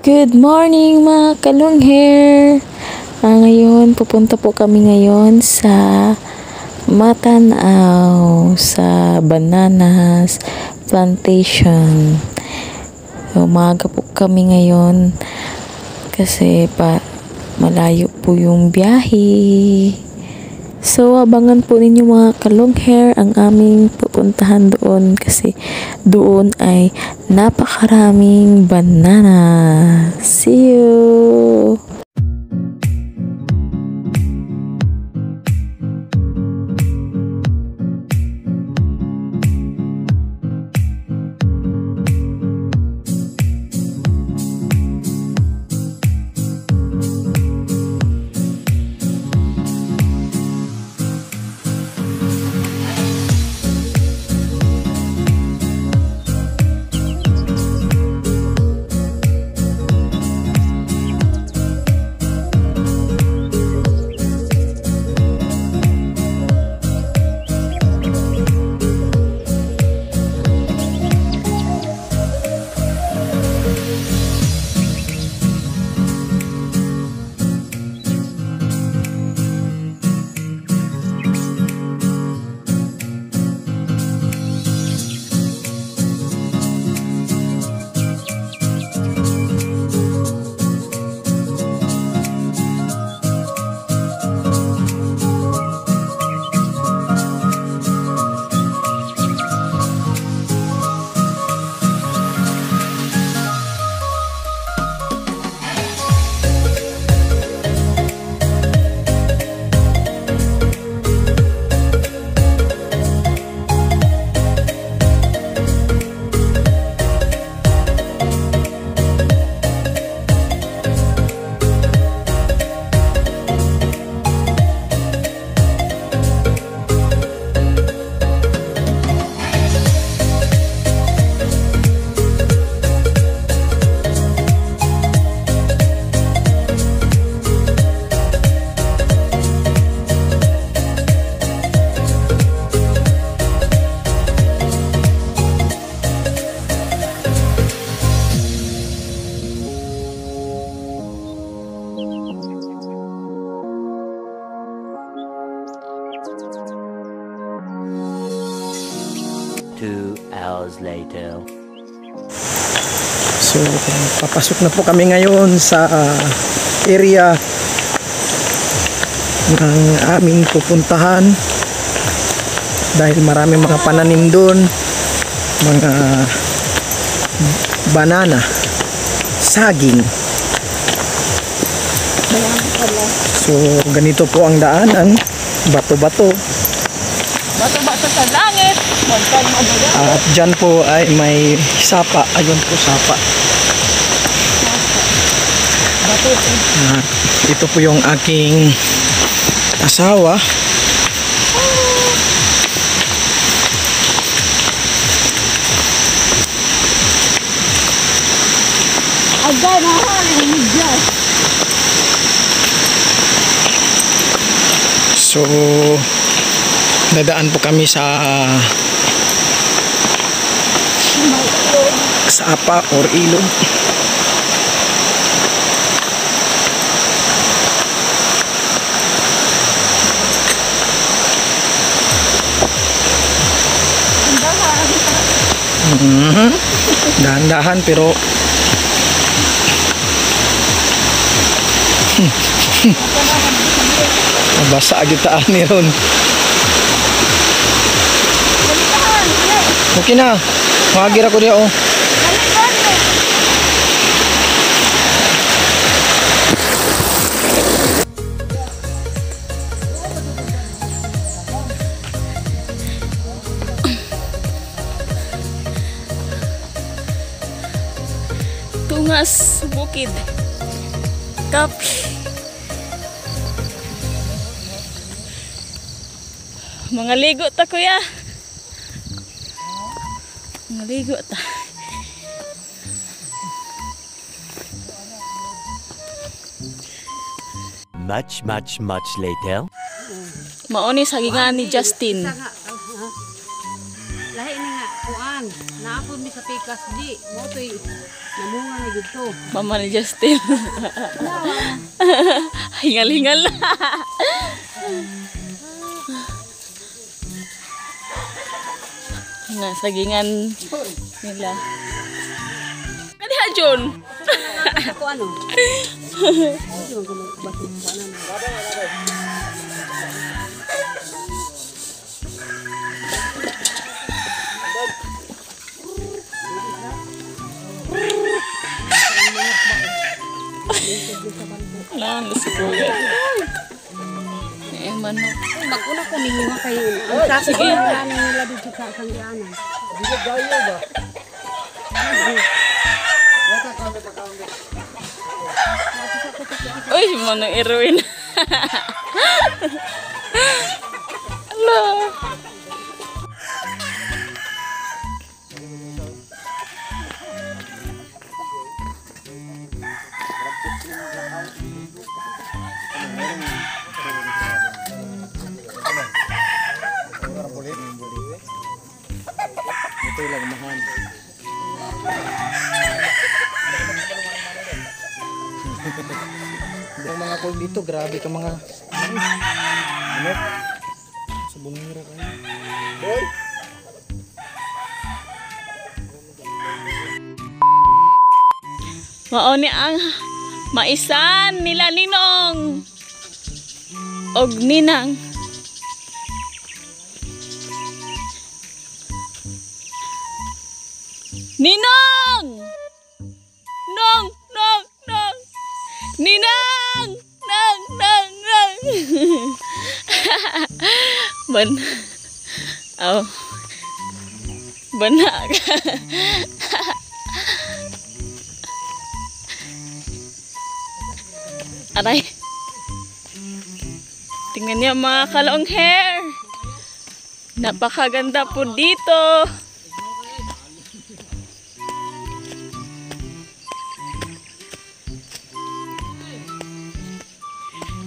Good morning mga kalong hair! Ah, ngayon, pupunta po kami ngayon sa Matanaw sa Bananas Plantation. Umaga po kami ngayon kasi pa malayo po yung biyahe. So, abangan po ninyo mga kalong hair ang aming pupuntahan doon kasi doon ay napakaraming banana. See you! Later. So, papasok na po kami ngayon sa ah, area ng aming pupuntahan. Dahil marami mga pananim doon mga banana saging. So ganito po ang daanan. Bato-bato Bato-bato at dyan po ay may sapa ayun po sapa At ito po yung aking asawa Agay na dyan! So, nadaan po kami sa sa apa or ilog. Mhm. Dahan-dahan pero Mabasa agad taan ni Ron. Okay na. Mahagira ko diya oh. Bukid. Kapi. Mga ligo ta kuya. Mga ligo ta. Much, much, much later. Mauni sa gingan ni Justin. Lahi na nga, kuan. Naapon mi sa pick bukas di mo to'y namunga na dito. Mama ni Justin. Hingal-hingal na. Nga, sagingan nila. Ano ha, Jun? Ako ano? Ano na Lang, nasubugan. Eh, manok. Mag-una ko ninyo nga kayo. Ang kasi ko lang nila dito sa sangyanan. Uy, manok Erwin. Hello. Dito, grabe ka mga ano? Sa bumira kayo. Boy! Mao ni ang maisan nila ninong. Og ninang. Ninong! Ban. Oh. Bana ka. Aray. Tingnan niyo mga kalong hair. Napakaganda po dito.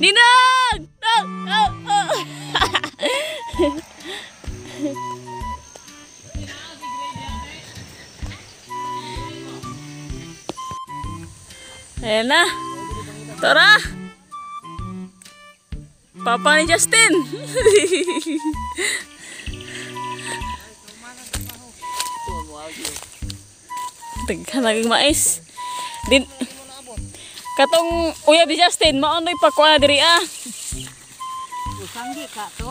Ninang! Oh, oh, Ayan na. Tara! Papa ni Justin! Tagka naging mais. Din Katong uya di Justin, maonoy pa kuha diri ah. Sanggi ka to?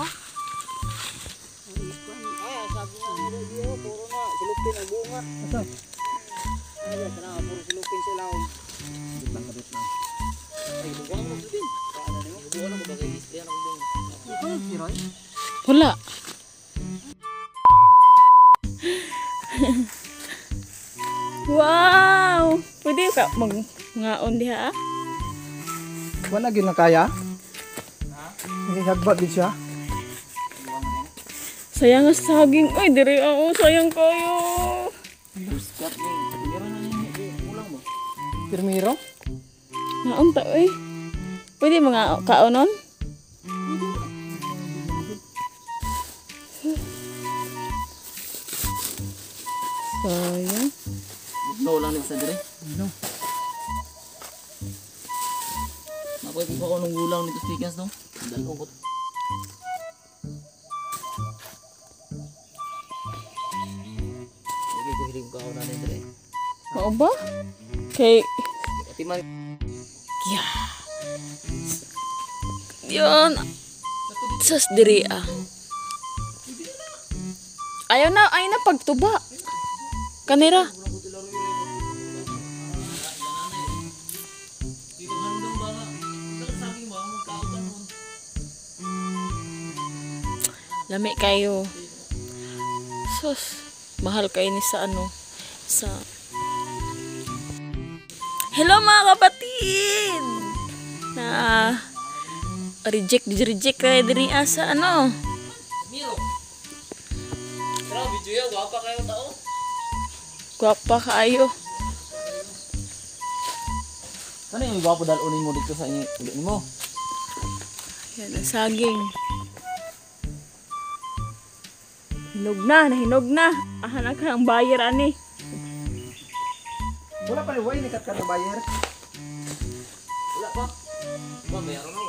Wala. wow! Pwede ka mag ngaon diha ah. Wala na kaya? Hindi hagba din siya. Sayang nga sa saging. Ay, diri ako. Sayang kayo. Pirmiro? Naon ta, uy. Pwede mga kaonon? Sayang. No lang ni sa dire. No. Nakoy ko ko gulang nito stickers no. Dalong ko. Okay, ko hilig ko ako na dire. Oo ba? Kay... Ati man Yeah. Yun. Sas diri ah. Ayaw na, ayaw na pagtuba. Kanira. Lami kayo. Sus, mahal kayo ni sa ano, sa... Hello mga kapatid! Na reject, reject kayo diri ah, sa ano. Miro. Pero video ya, gwapa kayo tao. Gwapa kaayo. Ano yung gwapo dalunin mo dito sa inyo ulit mo? Yan ang saging. Hinog na, nahinog na. Ahanak ka ang bayar ani. Wala pa ni Way, nikat ka na buyer. Wala pa. Ba, mayroon na. oh. Hindi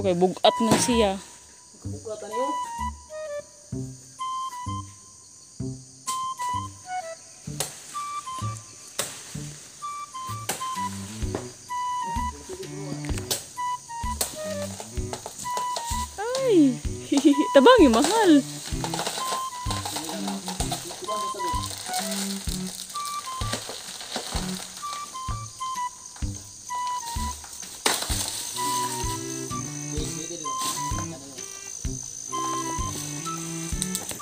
Oo, kay bugat na siya. Bukatan niyo. Ay, tabang yung mahal.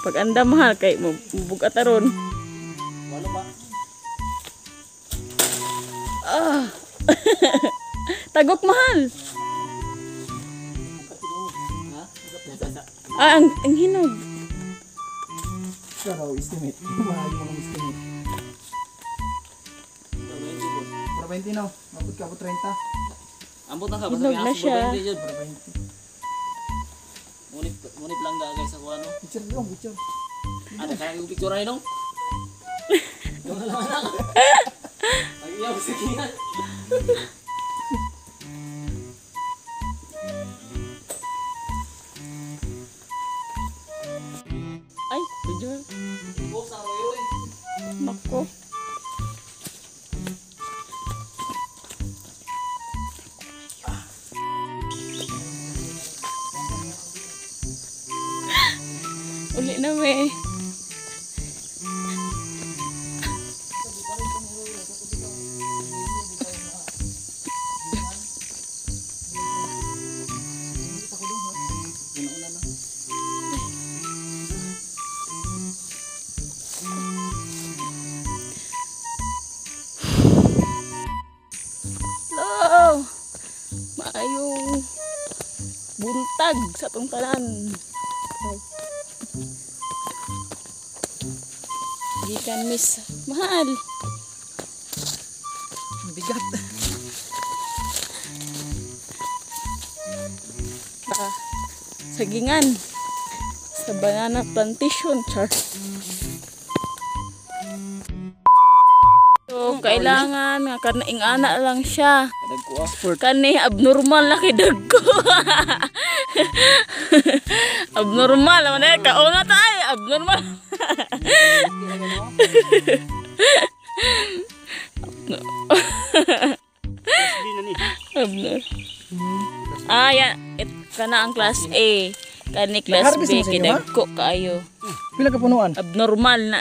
Pag anda mahal kay mo bugat aron. Walo pa. Ah. Tagok mahal. Ha? Ah, ang, ang hinog. Raw, estimate. Mahal mo ng estimate. Para 20 no? Mabot ka po 30. Ambot na ka. Hinog na siya. Para 20. Ngunit, ngunit lang gagay sa kuha no. Picture dong, picture. Ano kaya yung picture ay? Yung alam na. Sa kingan. Ay, Uli na. Hello! Maayong buntag sa atong tanan. Ay. Gikan miss. Mahal. Bigat. Ah, sagingan. Sa banana plantation, char. So, kailangan nga kanaing ana lang siya. Kani abnormal na kay dagko. abnormal man eh kauna tayo abnormal. Ah, yan. It, kana ang class A. Kani class B. Kidagko kaayo. Pila ka punuan? Abnormal na.